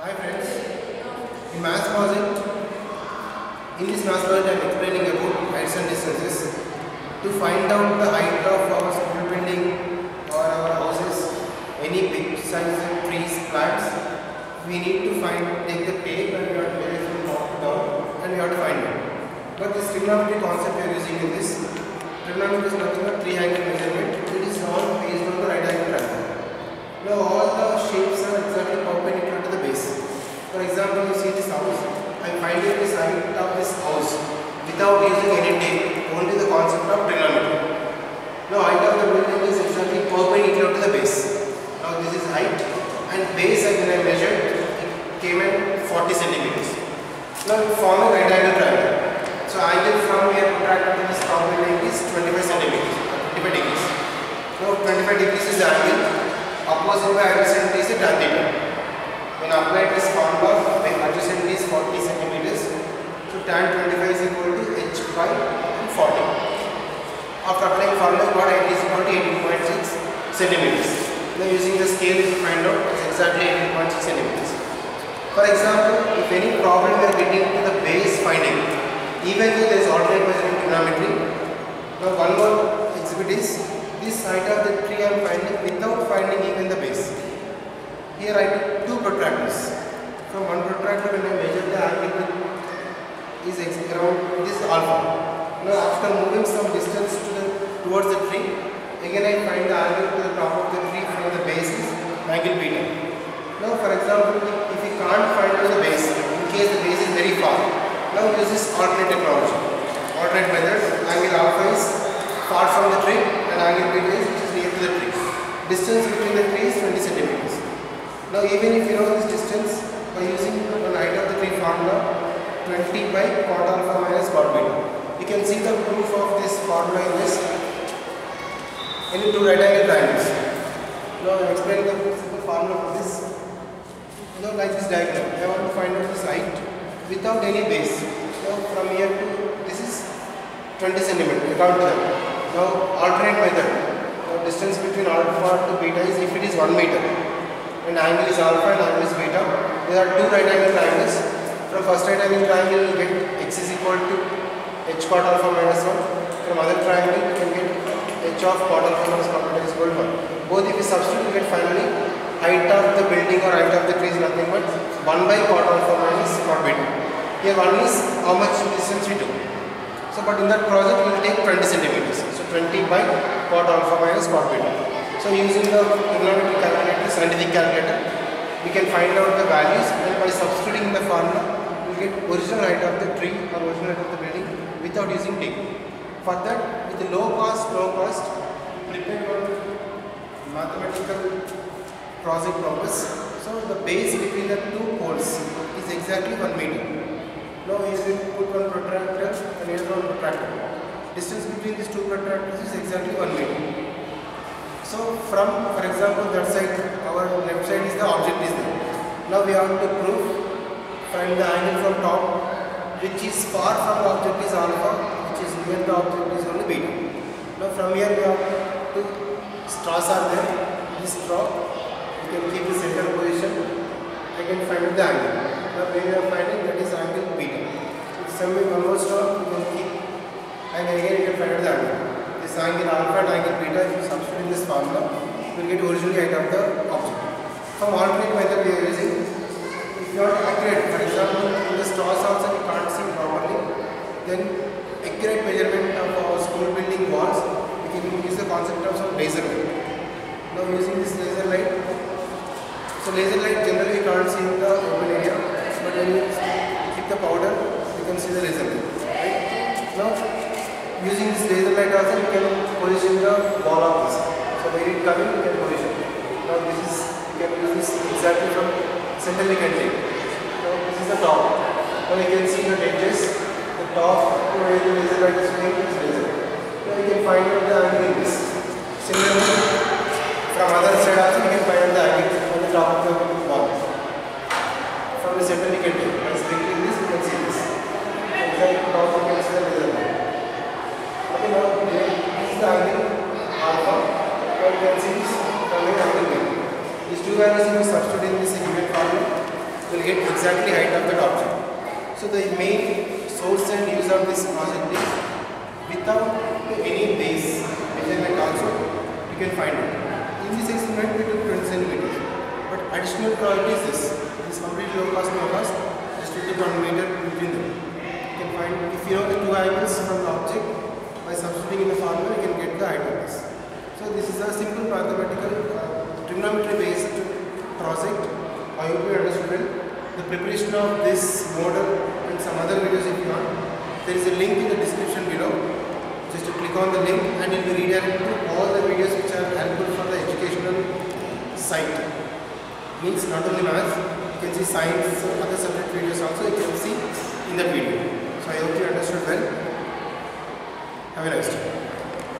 Hi friends, in math project, in this math project I am explaining about heights and distances. To find out the height of our school building or our houses, any big size trees, plants, we need to find, take the tape and we have to measure from down and we have to find it. But this trigonometry concept we are using in this, trigonometry is nothing but three angle measurement. It is all based on the right angle triangle. Now all the shapes are exactly perpendicular to the base. For example, you see this house. I find it this height of this house without using any tape, only the concept of trigonometry. Now height of the building is exactly perpendicular to the base. Now this is height and base when I measured it came at 40 centimeters. Now form a right angle triangle. So angle from here protracted to this top building is 25 centimeters, 25 degrees. Now 25 degrees is the angle opposite by adjacent is a tan. When applied this formula, when adjacent is 40 centimeters, so tan 25 is equal to h by 40. After applying formula, got is equal to 18.6 centimeters. Now using the scale, you find out it's exactly 18.6 centimeters. For example, if any problem we are getting to the base finding, even though there is alternate measurement trigonometry, now one more exhibit is this height of the tree I am finding without finding even the base. Here I protractors. From one protractor when I measure the angle is around this alpha. Now after moving some distance to the towards the tree, again I find the angle to the top of the tree from the base is angle beta. Now for example, if you can't find the base, in case the base is very far, now use this alternate technology. Alternate method, angle alpha is far from the tree and angle beta is is near to the tree. Distance between the trees is 20 centimeters. Now even if you know this distance by using one height of the formula 20 by cot alpha minus cot beta. You can see the proof of this formula in this in two right angle triangles. Now I explain the simple formula for this. You know like this diagram. I want to find out this height without any base. Now from here to this is 20 centimeter. Count them. Now alternate method. Now distance between alpha to beta is if it is 1 meter and angle is alpha and angle is beta. There are two right angle triangles. From first right angle triangle you get x is equal to h cot alpha minus 1. From other triangle you can get h of cot alpha minus cot beta is equal to 1. Both if you substitute you get finally height of the building or height of the tree is nothing but 1 by cot alpha minus cot beta. Here 1 is how much distance we do. So but in that project we will take 20 centimeters. So 20 by cot alpha minus cot beta. So using the trigonometric calculator, scientific calculator, we can find out the values and by substituting the formula, we will get original height of the tree or original height of the building without using tape. For that, with low cost, low cost, prepare mathematical project purpose. So the base between the two poles is exactly 1 meter. Now we put one protractor and here one protractor. Distance between these two protractors is exactly 1 meter. So from, for example, that side, our left side is the object is there. Now we have to prove find the angle from top, which is far from the object is alpha, which is near the object is only beta. Now from here we have two straws are there. This straw, you can keep the center position. I can find the angle. Now you are finding that is angle beta. If some one more straw, you can keep, and again this angle alpha and angle beta if you substitute in this formula you will get original height of the object. From alternate method we are using if you are accurate for example in the straws also you can't see properly then accurate measurement of our school building walls we can use the concept of some laser light. Now using this laser light so laser light generally you can't see in the open area but when you keep the powder you can see the laser light. Right? Now using this laser light also you can position the ball of this. So when it coming you can position. Now this is you can use this exactly from can take. Now this is the top. Now you can see the edges, the top where the laser light is going is laser. Now you can find out the angle in this. Similarly from other side also you can find out the angle on the top of the ball. From the center take. By sprinkling this you can see this. Exactly top you can see the laser light. Okay, now this is the angle alpha. Now you can see this coming angle beta. These values you substitute in this given formula will get exactly height of that object. So the main source and use of this project is without any base measurement also you can find it. In this experiment we took 20 centimeters. But additional priority is this. This is completely low cost, no cost. Just 51 meter between them. You can find if you know the two angles from the object by substituting in the formula you can get the height of this. So this is a simple mathematical uh, trigonometry based project. I hope you understood. The preparation of this model and some other videos if you want. There is a link in the description below. Just to click on the link and it will redirect to all the videos which are helpful for the educational site. Means not only maths, you can see science, other subject videos also you can see in the video. So I hope you understood well. Have a nice day.